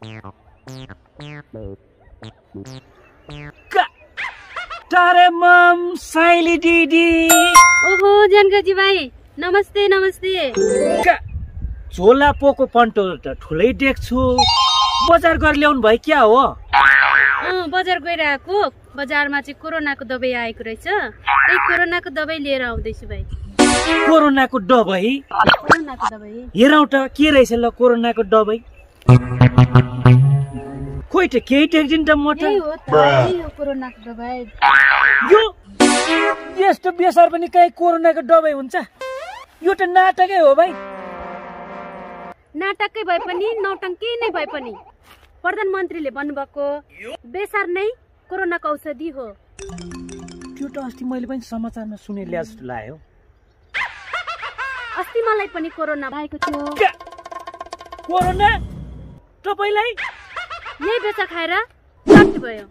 ओहो जानकाजी भाइ नमस्ते नमस्ते। झोला पोको पन्टो त ठुलै देख्छु। बजार गरेर ल्याउनु भयो क्या हो? बजार गइरहेको। बजारमा चाहिँ कोरोनाको दबाई आएको रहेछ। त्यही कोरोनाको दबाई लिएर आउँदैछु भाइ। कोरोनाको दबाई? कोरोनाको दबाई। हेरौँ त के रहेछ ल कोरोनाको दबाई? खोइ त केही टेक्दिन त म त यो यस्तो बेसार पनि कहीँ कोरोनाको दबाई हुन्छ? यो त नाटकै हो भाइ। नाटकै भए पनि नौटङ्की नै भए पनि। प्रधानमन्त्रीले भन्नुभएको बेसार नै कोरोनाको औषधि हो। त्यो त अस्ति मैले पनि समाचारमा सुने ल्या जस्तो लाग्यो। अस्ति मलाई पनि कोरोना भएको थियो? कोरोना? तपाईँलाई? यही बेसार खाएर भयो।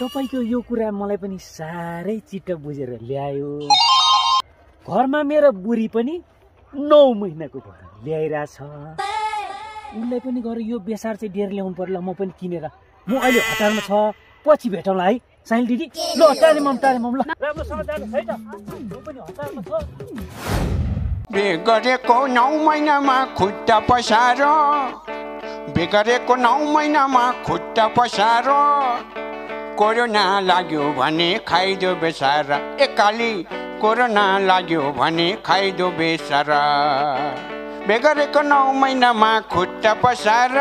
तपाईँको यो कुरा मलाई पनि साह्रै चित्त बुझेर ल्यायो। घरमा मेरो बुढी पनि नौ महिनाको भएर ल्याइरहेछ। उसलाई पनि गएर यो बेसार चाहिँ डेर ल्याउनु पर्ला म पनि किनेर। म अहिले हतारमा छ पछि भेटौँला है। साइल दिदी ल तारे मम तारे मम ल। राम्रोसँग जानु है त म पनि हतारमा छ। बेगरेको नौ महिनामा खुट्टा पसार। बेगरेको नौ महिनामा खुट्टा पसार। कोरोना लाग्यो भने खाइदो बेसार। एकाली कोरोना लाग्यो भने खाइदो बेसार। बेगरेको नौ महिनामा खुट्टा पसार।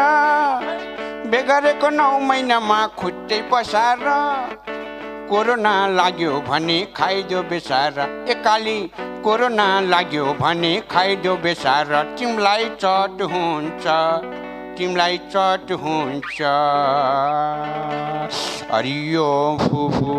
बेगरेको नौ महिनामा खुट्टै पसार। कोरोना लाग्यो भने खाइदो बेसार। एकाली कोरोना लाग्यो भने खाइदो बेसार। तिमीलाई चट हुन्छ तिमीलाई चट हुन्छ। हरियो फुफु।